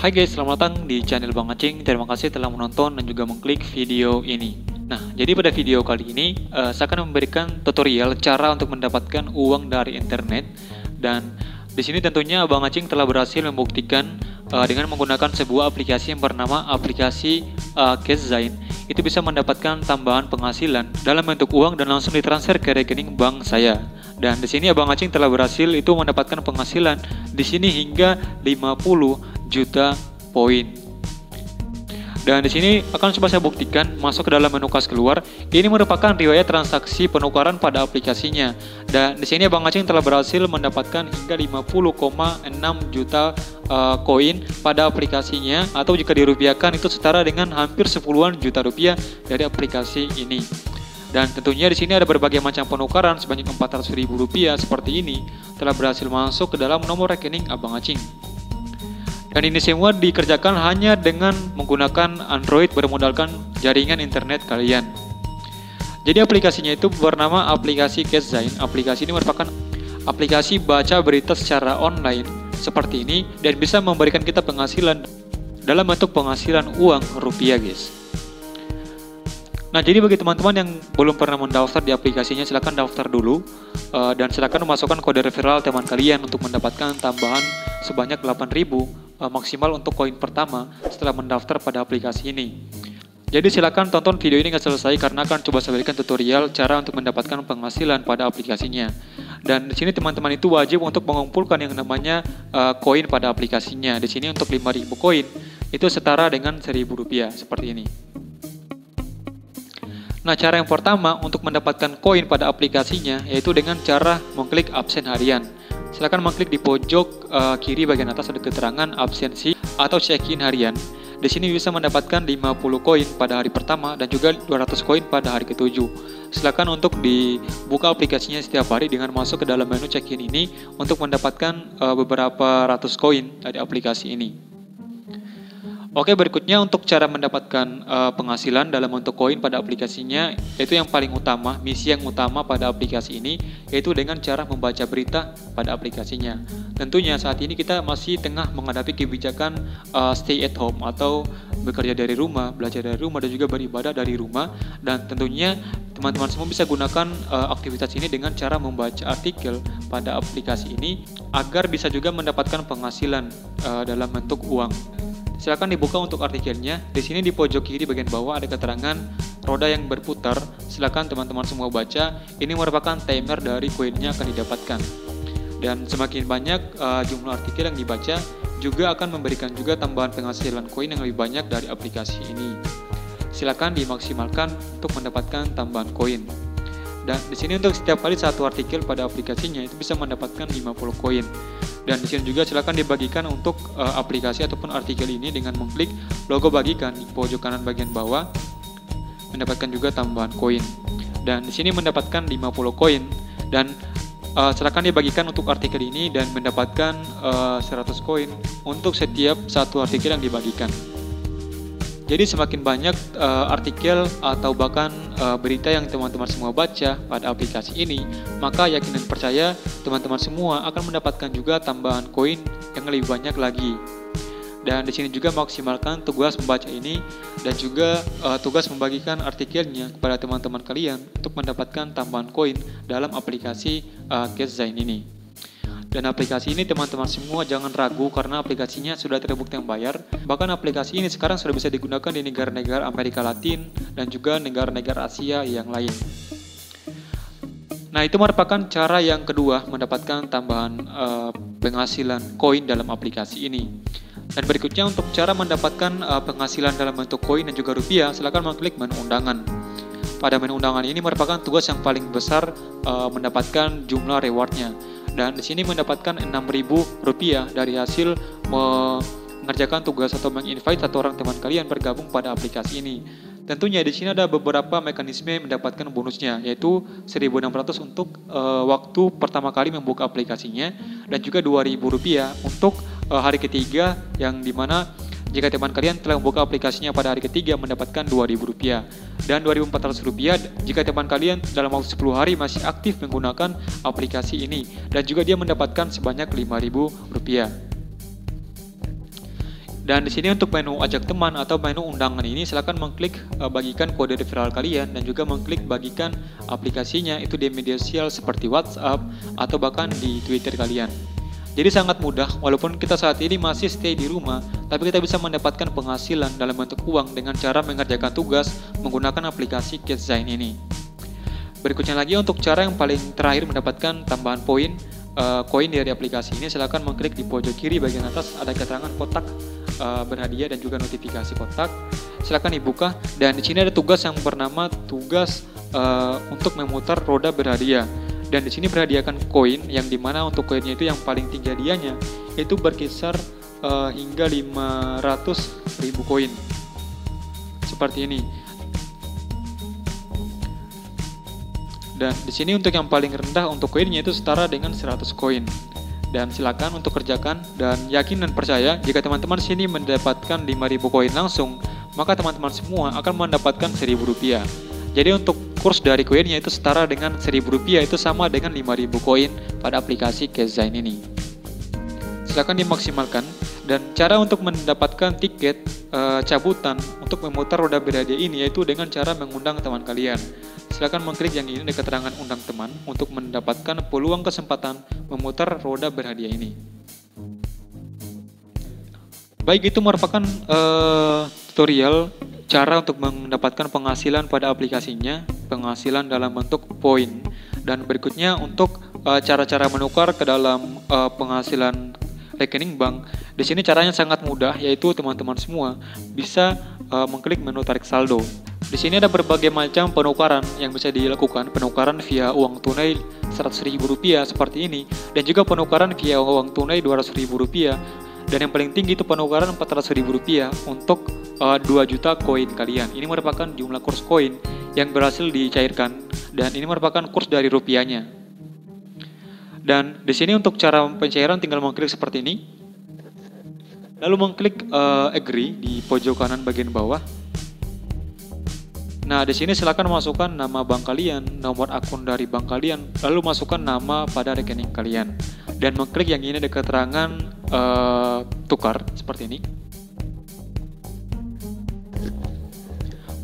Hai guys, selamat datang di channel Bang Acing. Terima kasih telah menonton dan juga mengklik video ini. Nah, jadi pada video kali ini uh, saya akan memberikan tutorial cara untuk mendapatkan uang dari internet dan di sini tentunya Bang Acing telah berhasil membuktikan uh, dengan menggunakan sebuah aplikasi yang bernama aplikasi uh, Cashzain. Itu bisa mendapatkan tambahan penghasilan dalam bentuk uang dan langsung ditransfer ke rekening bank saya. Dan di sini Abang Acing telah berhasil itu mendapatkan penghasilan di sini hingga 50 juta poin. Dan di sini akan coba saya buktikan masuk ke dalam menu kas keluar. Ini merupakan riwayat transaksi penukaran pada aplikasinya. Dan di sini Bang Acing telah berhasil mendapatkan hingga 50,6 juta uh, koin pada aplikasinya atau jika dirupiahkan itu setara dengan hampir 10-an juta rupiah dari aplikasi ini. Dan tentunya di sini ada berbagai macam penukaran sebanyak 400 ribu rupiah seperti ini telah berhasil masuk ke dalam nomor rekening Abang Acing. Dan ini semua dikerjakan hanya dengan menggunakan Android bermodalkan jaringan internet kalian. Jadi aplikasinya itu bernama aplikasi Cashzain. Aplikasi ini merupakan aplikasi baca berita secara online seperti ini dan bisa memberikan kita penghasilan dalam bentuk penghasilan uang rupiah guys. Nah, jadi bagi teman-teman yang belum pernah mendaftar di aplikasinya, silahkan daftar dulu uh, dan silahkan memasukkan kode referral teman kalian untuk mendapatkan tambahan sebanyak 8000 uh, eh, maksimal untuk koin pertama setelah mendaftar pada aplikasi ini. Jadi silakan tonton video ini nggak selesai karena akan coba saya berikan tutorial cara untuk mendapatkan penghasilan pada aplikasinya. Dan di sini teman-teman itu wajib untuk mengumpulkan yang namanya uh, koin pada aplikasinya. Di sini untuk 5000 koin itu setara dengan 1000 rupiah seperti ini. Nah, cara yang pertama untuk mendapatkan koin pada aplikasinya yaitu dengan cara mengklik absen harian. Silakan mengklik di pojok uh, kiri bagian atas ada keterangan absensi atau check-in harian. Di sini bisa mendapatkan 50 koin pada hari pertama dan juga 200 koin pada hari ketujuh. Silakan untuk dibuka aplikasinya setiap hari dengan masuk ke dalam menu check-in ini untuk mendapatkan uh, beberapa ratus koin dari aplikasi ini. Oke, berikutnya untuk cara mendapatkan uh, penghasilan dalam bentuk koin pada aplikasinya, yaitu yang paling utama, misi yang utama pada aplikasi ini, yaitu dengan cara membaca berita pada aplikasinya. Tentunya saat ini kita masih tengah menghadapi kebijakan uh, stay at home atau bekerja dari rumah, belajar dari rumah, dan juga beribadah dari rumah. Dan tentunya teman-teman semua bisa gunakan uh, aktivitas ini dengan cara membaca artikel pada aplikasi ini agar bisa juga mendapatkan penghasilan uh, dalam bentuk uang. Silakan dibuka untuk artikelnya. Di sini di pojok kiri bagian bawah ada keterangan roda yang berputar. Silakan teman-teman semua baca. Ini merupakan timer dari koinnya akan didapatkan. Dan semakin banyak uh, jumlah artikel yang dibaca, juga akan memberikan juga tambahan penghasilan koin yang lebih banyak dari aplikasi ini. Silakan dimaksimalkan untuk mendapatkan tambahan koin. Dan di sini untuk setiap kali satu artikel pada aplikasinya itu bisa mendapatkan 50 koin. Dan di sini juga silakan dibagikan untuk uh, aplikasi ataupun artikel ini dengan mengklik logo bagikan di pojok kanan bagian bawah mendapatkan juga tambahan koin. Dan di sini mendapatkan 50 koin dan uh, silakan dibagikan untuk artikel ini dan mendapatkan uh, 100 koin untuk setiap satu artikel yang dibagikan. Jadi semakin banyak uh, artikel atau bahkan uh, berita yang teman-teman semua baca pada aplikasi ini, maka yakin dan percaya teman-teman semua akan mendapatkan juga tambahan koin yang lebih banyak lagi. Dan di sini juga maksimalkan tugas membaca ini dan juga uh, tugas membagikan artikelnya kepada teman-teman kalian untuk mendapatkan tambahan koin dalam aplikasi uh, Zain ini. Dan aplikasi ini teman-teman semua jangan ragu karena aplikasinya sudah terbukti yang bayar. Bahkan aplikasi ini sekarang sudah bisa digunakan di negara-negara Amerika Latin dan juga negara-negara Asia yang lain. Nah, itu merupakan cara yang kedua mendapatkan tambahan uh, penghasilan koin dalam aplikasi ini. Dan berikutnya untuk cara mendapatkan uh, penghasilan dalam bentuk koin dan juga rupiah, silakan mengklik menu undangan. Pada menu undangan ini merupakan tugas yang paling besar uh, mendapatkan jumlah rewardnya dan di sini mendapatkan Rp6.000 dari hasil mengerjakan tugas atau menginvite satu orang teman kalian bergabung pada aplikasi ini. Tentunya di sini ada beberapa mekanisme yang mendapatkan bonusnya yaitu 1.600 untuk uh, waktu pertama kali membuka aplikasinya dan juga Rp2.000 untuk uh, hari ketiga yang di mana jika teman kalian telah membuka aplikasinya pada hari ketiga mendapatkan Rp2.000 dan Rp2.400 jika teman kalian dalam waktu 10 hari masih aktif menggunakan aplikasi ini dan juga dia mendapatkan sebanyak Rp5.000. Dan di sini untuk menu ajak teman atau menu undangan ini silakan mengklik uh, bagikan kode referral kalian dan juga mengklik bagikan aplikasinya itu di media sosial seperti WhatsApp atau bahkan di Twitter kalian. Jadi sangat mudah walaupun kita saat ini masih stay di rumah, tapi kita bisa mendapatkan penghasilan dalam bentuk uang dengan cara mengerjakan tugas menggunakan aplikasi Catsign ini. Berikutnya lagi untuk cara yang paling terakhir mendapatkan tambahan poin uh, koin dari aplikasi ini silahkan mengklik di pojok kiri bagian atas ada keterangan kotak uh, berhadiah dan juga notifikasi kotak. Silakan dibuka dan di sini ada tugas yang bernama tugas uh, untuk memutar roda berhadiah. Dan di sini berhadiahkan koin yang di mana untuk koinnya itu yang paling tinggi hadiahnya itu berkisar uh, hingga 500 ribu koin. Seperti ini. Dan di sini untuk yang paling rendah untuk koinnya itu setara dengan 100 koin dan silakan untuk kerjakan dan yakin dan percaya jika teman-teman sini mendapatkan 5000 koin langsung maka teman-teman semua akan mendapatkan 1000 rupiah jadi untuk kurs dari koinnya itu setara dengan 1000 rupiah itu sama dengan 5000 koin pada aplikasi Kezine ini. Silakan dimaksimalkan. Dan cara untuk mendapatkan tiket e, cabutan untuk memutar roda berhadiah ini yaitu dengan cara mengundang teman kalian. Silakan mengklik yang ini di keterangan undang teman untuk mendapatkan peluang kesempatan memutar roda berhadiah ini. Baik itu merupakan uh, tutorial cara untuk mendapatkan penghasilan pada aplikasinya, penghasilan dalam bentuk poin. Dan berikutnya untuk eh, cara-cara menukar ke dalam uh, penghasilan rekening bank. Di sini caranya sangat mudah, yaitu teman-teman semua bisa uh, mengklik menu tarik saldo. Di sini ada berbagai macam penukaran yang bisa dilakukan, penukaran via uang tunai Rp100.000 seperti ini, dan juga penukaran via uang tunai Rp200.000, dan yang paling tinggi itu penukaran Rp400.000 untuk uh, eh, 2 juta koin kalian. Ini merupakan jumlah kurs koin yang berhasil dicairkan, dan ini merupakan kurs dari rupiahnya. Dan di sini untuk cara pencairan tinggal mengklik seperti ini, lalu mengklik uh, agree di pojok kanan bagian bawah, Nah, di sini silakan masukkan nama bank kalian, nomor akun dari bank kalian, lalu masukkan nama pada rekening kalian. Dan mengklik yang ini ada keterangan uh, tukar seperti ini.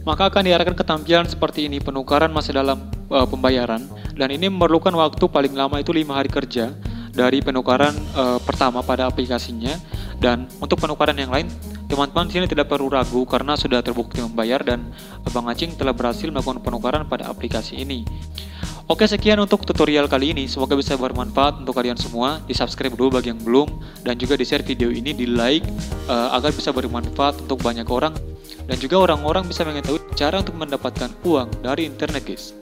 Maka akan diarahkan ke tampilan seperti ini, penukaran masih dalam uh, pembayaran dan ini memerlukan waktu paling lama itu lima hari kerja dari penukaran uh, pertama pada aplikasinya dan untuk penukaran yang lain Teman-teman sini tidak perlu ragu karena sudah terbukti membayar dan Bang Acing telah berhasil melakukan penukaran pada aplikasi ini. Oke sekian untuk tutorial kali ini, semoga bisa bermanfaat untuk kalian semua. Di subscribe dulu bagi yang belum, dan juga di share video ini, di like uh, agar bisa bermanfaat untuk banyak orang dan juga orang-orang bisa mengetahui cara untuk mendapatkan uang dari internet guys.